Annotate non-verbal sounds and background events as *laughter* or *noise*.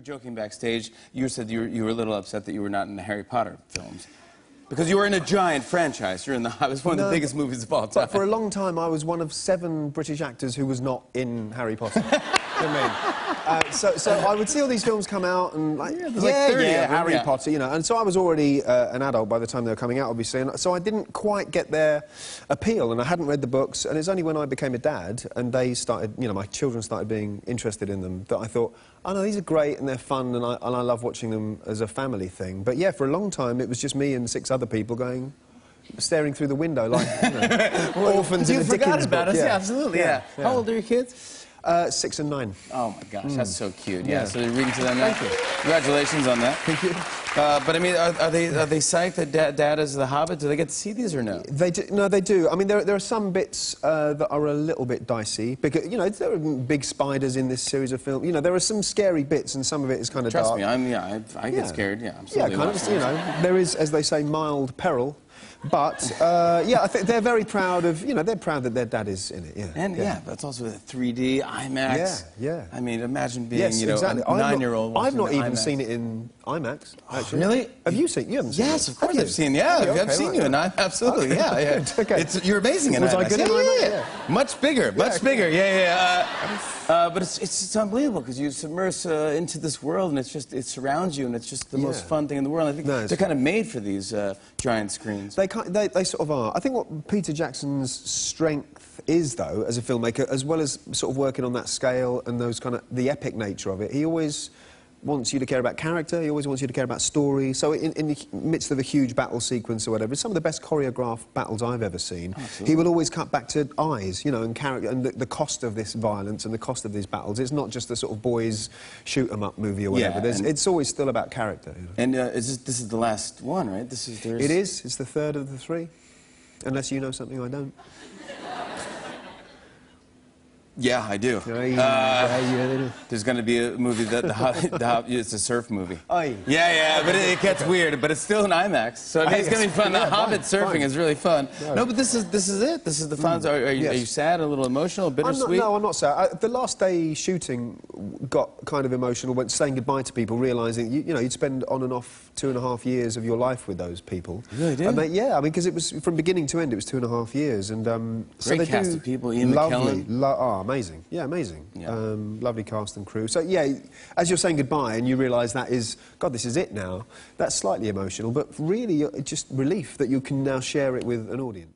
were joking backstage. You said you were, you were a little upset that you were not in the Harry Potter films. Because you were in a giant franchise. You're in the. *laughs* It was one of No, the biggest movies of all time. But for a long time, I was one of seven British actors who was not in Harry Potter. *laughs* I mean? Uh, so, so I would see all these films come out and like, yeah, there's like 30 of them, Harry yeah. Potter, you know. And so I was already uh, an adult by the time they were coming out, obviously. And so I didn't quite get their appeal, and I hadn't read the books. And it's only when I became a dad and they started, you know, my children started being interested in them that I thought, oh no, these are great and they're fun, and I, and I love watching them as a family thing. But yeah, for a long time, it was just me and six other people going. Staring through the window like you know, *laughs* orphans you in a forgot Dickens about book. us. Yeah, absolutely. Yeah. yeah. How old are your kids? Uh, six and nine. Oh my gosh, that's so cute. Yeah. Yeah. So they're reading to them now. Thank you. Congratulations on that. Thank you. Uh, but I mean, are, are they are they psyched that Dad, Dad is the Hobbit? Do they get to see these or no? They do, no, they do. I mean, there, there are some bits uh, that are a little bit dicey because you know there are big spiders in this series of films. You know, there are some scary bits, and some of it is kind of Trust dark. me, I'm yeah, I, I get Yeah. scared. Yeah, yeah, absolutely. kind of. You know, there is, as they say, mild peril. But uh, yeah, I think they're very proud of. You know, they're proud that their dad is in it. Yeah. And yeah, that's also the 3D IMAX. Yeah, yeah. I mean, imagine being Yes, you know exactly. a I've not- nine-year-old. I've not even IMAX. seen it in IMAX. Actually. really? Have you seen? You haven't seen Yes, it? of course? I've seen. Yeah, you? I've Okay, seen right, you in. IMAX. Absolutely. Okay, Yeah, yeah. *laughs* okay. It's, you're amazing in Was I good yeah, yeah, IMAX? yeah, Yeah. Much bigger, much Yeah. bigger. Yeah, yeah. Uh, uh, but it's, it's, it's unbelievable because you submerge uh, into this world and it's just it surrounds you and it's just the most fun thing in the world. I think No, they're kind of made for these uh, giant screens. They, they, they sort of are. I think what Peter Jackson's strength is, though, as a filmmaker, as well as sort of working on that scale and those kind of the epic nature of it, he always wants you to care about character. He always wants you to care about story. So, in, in the midst of a huge battle sequence or whatever, it's some of the best choreographed battles I've ever seen. He will always cut back to eyes, you know, and character, and the, the cost of this violence and the cost of these battles. It's not just a sort of boys shoot 'em up movie or whatever. Yeah, it's always still about character. you know. And uh, is this, this is the last one, right? This is there's... It is. It's the third of the three. Unless you know something I don't. Yeah, I do. Yeah, Uh, yeah, yeah. There's going to be a movie that the, the it's a surf movie. Aye. Yeah, yeah, but it, it gets weird, but it's still an IMAX, so I mean, it's going to be fun. The *laughs* yeah, Hobbit fine, surfing fine. is really fun. No. No, but this is this is it. This is the fun. Are, are, you, Yes. are you sad, a little emotional, I'm not, bittersweet? no, I'm not sad. I, the last day shooting got kind of emotional when saying goodbye to people, realising you, you know you'd spend on and off two and a half years of your life with those people. You really did? Yeah, I mean, because it was from beginning to end, it was two and a half years, and um, so Great they cast of people, Ian lovely, lo- oh, amazing, yeah, amazing, Yeah. Um, lovely cast and crew. So yeah, as you're saying goodbye and you realise that is, God, this is it now. That's slightly emotional, but really, just relief that you can now share it with an audience.